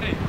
Hey.